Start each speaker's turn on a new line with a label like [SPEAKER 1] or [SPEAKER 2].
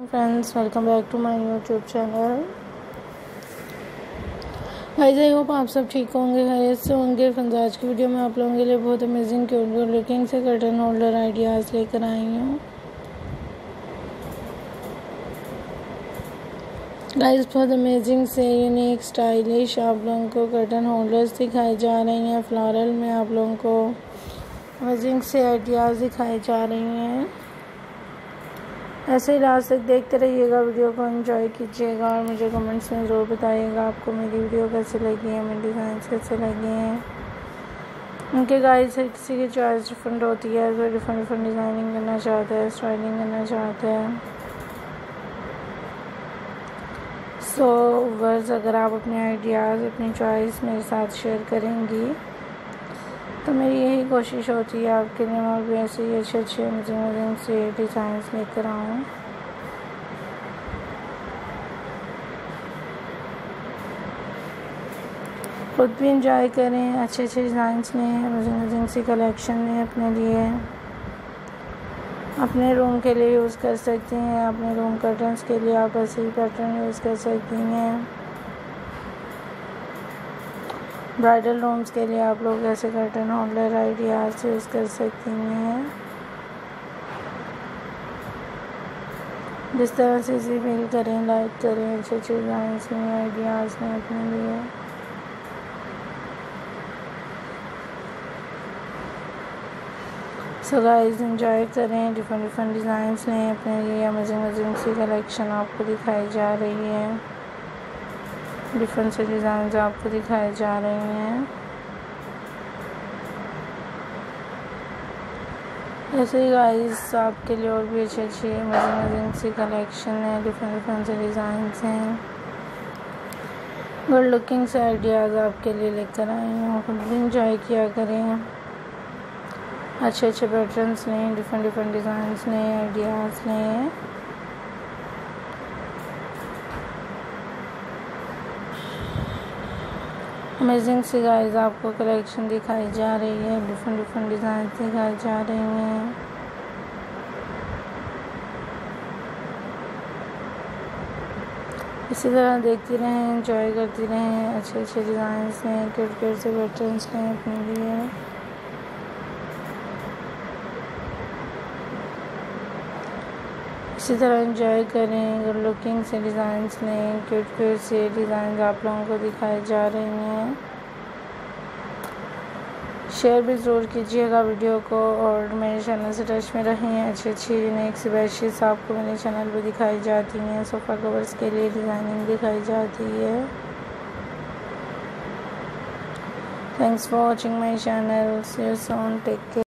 [SPEAKER 1] Friends welcome back to my YouTube channel guys I hope आप सब ठीक होंगे, खैरियत से होंगे। फ्रेंड्स आज की वीडियो में आप लोगों के लिए बहुत अमेजिंग क्यूट लुकिंग से कर्टन होल्डर आइडियाज़ लेकर आई हूँ। गाइस बहुत अमेजिंग से यूनिक स्टाइलिश आप लोगों को कर्टन होल्डर्स दिखाई जा रही हैं। फ्लोरल में आप लोगों को अमेजिंग से आइडियाज़ दिखाई जा रही हैं। ऐसे ही लास्ट तक देखते रहिएगा वीडियो को एंजॉय कीजिएगा और मुझे कमेंट्स में ज़रूर बताइएगा आपको मेरी वीडियो कैसे लगी है मेरी डिज़ाइन कैसे लगी हैं। उनके गाइड से किसी की चॉइस डिफरेंट होती है कोई डिफरेंट डिफरेंट डिज़ाइनिंग करना चाहते हैं स्टाइलिंग करना चाहते हैं। सो so, वर्स अगर आप अपने आइडियाज़ अपनी चॉइस मेरे साथ शेयर करेंगी तो मेरी यही कोशिश होती है आपके लिए मैं भी ऐसे ही अच्छे अच्छे मज़े से डिज़ाइन लेकर आऊँ। खुद भी इंजॉय करें, अच्छे अच्छे डिज़ाइंस लें अमेजिंग सी कलेक्शन लें अपने लिए। अपने रूम के लिए यूज़ कर सकते हैं, अपने रूम कर्टन्स के लिए आप ऐसे ही पैटर्न यूज़ कर सकती हैं। ब्राइडल रूम्स के लिए आप लोग ऐसे कर्टन होल्डर आइडियाज़ यूज़ कर सकती हैं। जिस तरह से इसे फील करें लाइक करें, अच्छे अच्छे डिज़ाइंस में आइडियाज़ में अपने लिए। सो गाइस एंजॉय करें डिफरेंट डिफरेंट डिज़ाइंस में अपने लिए अमेजिंग अमेजिंग सी कलेक्शन आपको दिखाई जा रही है। डिफरेंट से डिज़ाइन आपको दिखाए जा रहे हैं। ऐसे ही गाइस आपके लिए और भी अच्छे अच्छे अमेजिंग सी कलेक्शन है डिफरेंट डिफरेंट से डिज़ाइन हैं। गुड लुकिंग से आइडियाज़ आपके लिए लेकर आई हूँ, खुद भी इंजॉय किया करें। अच्छे अच्छे पैटर्न्स लें डिफरेंट डिफरेंट डिज़ाइन लें आइडियाज़ लें। अमेजिंग सी गाइस आपको कलेक्शन दिखाई जा रही है डिफरेंट डिफरेंट डिज़ाइन दिखाई जा रहे हैं। इसी तरह देखती रहें इंजॉय करती रहें अच्छे अच्छे डिज़ाइन हैं क्यूट क्यूट से पैटर्न्स हैं अपने लिए। इसी तरह इंजॉय करें गुड लुकिंग से डिज़ाइन लें क्यूट क्यूट से डिज़ाइन आप लोगों को दिखाए जा रहे हैं। शेयर भी ज़रूर कीजिएगा वीडियो को, और मेरे चैनल से टच में रहें। अच्छी अच्छी यूनिक सी बेडशीट्स आपको मेरे चैनल पर दिखाई जाती हैं। सोफ़ा कवर्स के लिए डिज़ाइनिंग दिखाई जाती है। Thanks for watching my channel take care